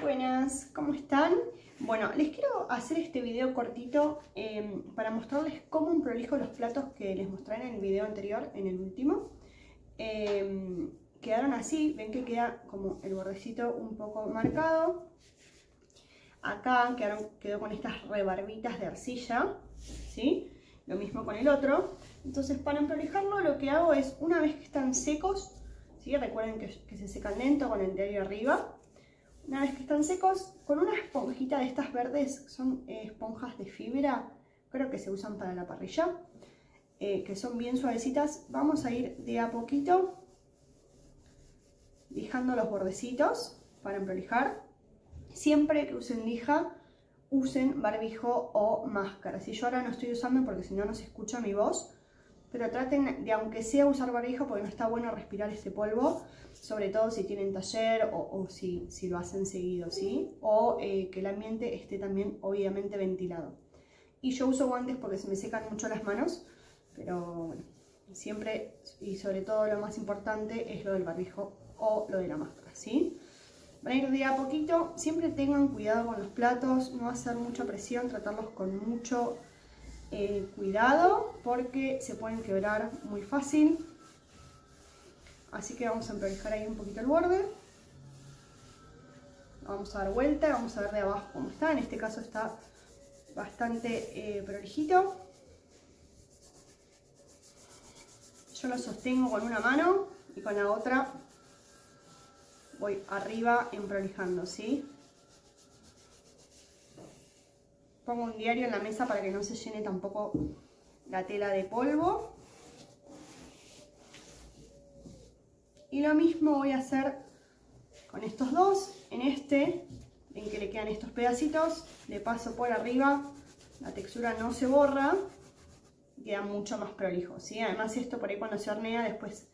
Buenas, ¿cómo están? Bueno, les quiero hacer este video cortito em, para mostrarles cómo prolijo los platos que les mostré en el video anterior, en el último. Em, quedaron así, ven que queda como el bordecito un poco marcado. Acá quedaron, quedó con estas rebarbitas de arcilla, ¿sí? Lo mismo con el otro. Entonces para emprolijarlo lo que hago es, una vez que están secos, ¿sí? recuerden que, que se secan lento con el diario arriba, una vez que están secos, con una esponjita de estas verdes, son eh, esponjas de fibra, creo que se usan para la parrilla, eh, que son bien suavecitas, vamos a ir de a poquito lijando los bordecitos para emprolijar. Siempre que usen lija, usen barbijo o máscara. Si yo ahora no estoy usando porque si no no se escucha mi voz, pero traten de aunque sea usar barbijo porque no está bueno respirar este polvo, sobre todo si tienen taller o, si, lo hacen seguido, ¿sí? O eh, que el ambiente esté también obviamente ventilado. Y yo uso guantes porque se me secan mucho las manos, pero bueno, siempre y sobre todo lo más importante es lo del barbijo o lo de la máscara, ¿sí? Van a ir de a poquito, siempre tengan cuidado con los platos, no hacer mucha presión, tratarlos con mucho cuidado porque se pueden quebrar muy fácil. Así que vamos a emprolijar ahí un poquito el borde. Vamos a dar vuelta, vamos a ver de abajo cómo está. En este caso está bastante eh, prolijito. Yo lo sostengo con una mano y con la otra voy arriba emprolijando, ¿sí? Pongo un diario en la mesa para que no se llene tampoco la tela de polvo. Y lo mismo voy a hacer con estos dos. En este, ven que le quedan estos pedacitos, le paso por arriba, la textura no se borra, queda mucho más prolijo, ¿sí? Además esto por ahí cuando se hornea después,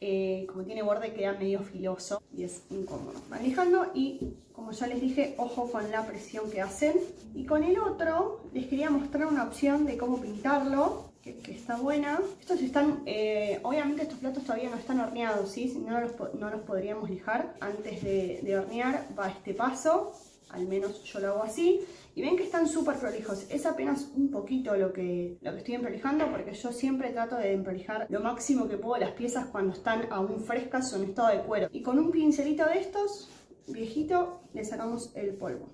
eh, como tiene borde, queda medio filoso y es incómodo. Manejando y, como ya les dije, ojo con la presión que hacen. Y con el otro, les quería mostrar una opción de cómo pintarlo que, está buena. Estos están, eh, obviamente estos platos todavía no están horneados, ¿sí? No los, no los podríamos lijar. Antes de, hornear va este paso, al menos yo lo hago así. Y ven que están súper prolijos. Es apenas un poquito lo que, lo que estoy emprolijando porque yo siempre trato de emprolijar lo máximo que puedo las piezas cuando están aún frescas o en estado de cuero. Y con un pincelito de estos, viejito, le sacamos el polvo.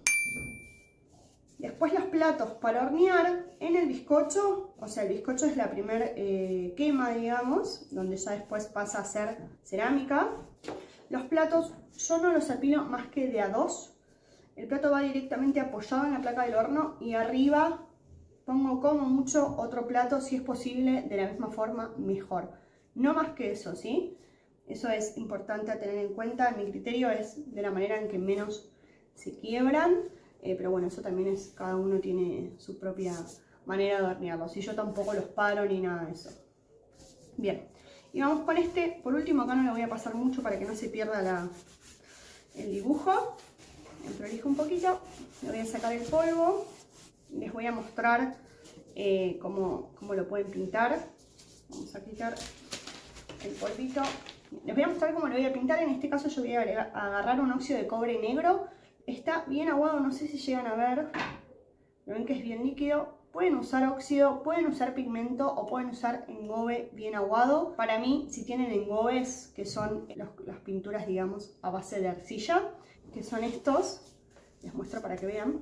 Después los platos para hornear en el bizcocho, o sea el bizcocho es la primera eh, quema digamos, donde ya después pasa a ser cerámica. Los platos yo no los apilo más que de a dos. El plato va directamente apoyado en la placa del horno y arriba pongo como mucho otro plato, si es posible, de la misma forma, mejor. No más que eso, ¿sí? Eso es importante a tener en cuenta. Mi criterio es de la manera en que menos se quiebran. Eh, pero bueno, eso también es, cada uno tiene su propia manera de hornearlos. Y yo tampoco los paro ni nada de eso. Bien, y vamos con este. Por último, acá no le voy a pasar mucho para que no se pierda el dibujo. Prolijo un poquito. Le voy a sacar el polvo. Les voy a mostrar eh, cómo, cómo lo pueden pintar. Vamos a quitar el polvito. Les voy a mostrar cómo lo voy a pintar. En este caso yo voy a agarrar un óxido de cobre negro Está bien aguado, no sé si llegan a ver. ven que es bien líquido. Pueden usar óxido, pueden usar pigmento o pueden usar engobe bien aguado. Para mí, si tienen engobes, que son las pinturas, digamos, a base de arcilla, que son estos, les muestro para que vean.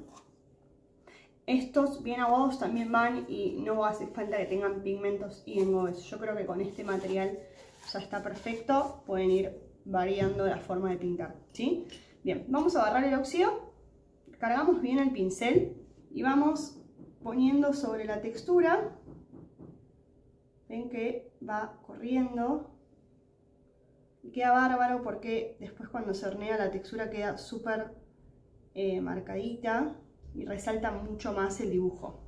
Estos bien aguados también van y no hace falta que tengan pigmentos y engobes. Yo creo que con este material ya está perfecto. Pueden ir variando la forma de pintar, ¿sí? Bien, vamos a agarrar el óxido, cargamos bien el pincel y vamos poniendo sobre la textura. Ven que va corriendo queda bárbaro porque después cuando se hornea la textura queda súper eh, marcadita y resalta mucho más el dibujo.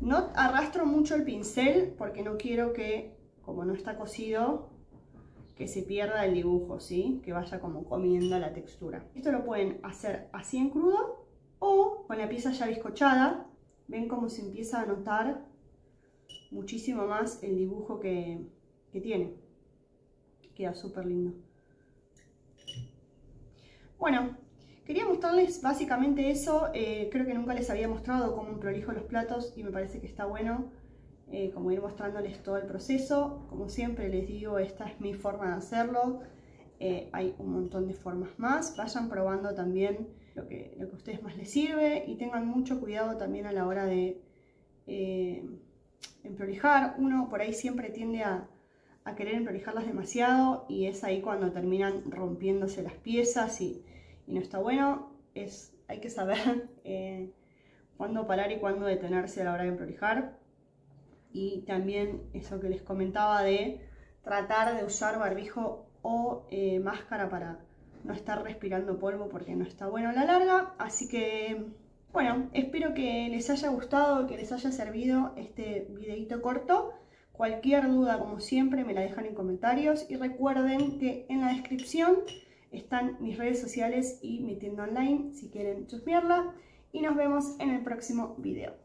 No arrastro mucho el pincel porque no quiero que, como no está cocido, que se pierda el dibujo, ¿sí? Que vaya como comiendo la textura. Esto lo pueden hacer así en crudo o con la pieza ya bizcochada. Ven cómo se empieza a notar muchísimo más el dibujo que, que tiene. Queda súper lindo. Bueno, Quería mostrarles básicamente eso, eh, creo que nunca les había mostrado cómo prolijo los platos y me parece que está bueno eh, como ir mostrándoles todo el proceso. Como siempre les digo, esta es mi forma de hacerlo, eh, hay un montón de formas más, vayan probando también lo que, lo que a ustedes más les sirve y tengan mucho cuidado también a la hora de prolijar. Uno por ahí siempre tiende a, a querer emprolijarlas demasiado y es ahí cuando terminan rompiéndose las piezas y, no está bueno. Es, hay que saber eh, cuándo parar y cuándo detenerse a la hora de emprolijar. Y también eso que les comentaba de tratar de usar barbijo o eh, máscara para no estar respirando polvo porque no está bueno a la larga. Así que, bueno, espero que les haya gustado, que les haya servido este videito corto. Cualquier duda, como siempre, me la dejan en comentarios y recuerden que en la descripción están mis redes sociales y mi tienda online si quieren chusmearla y nos vemos en el próximo video.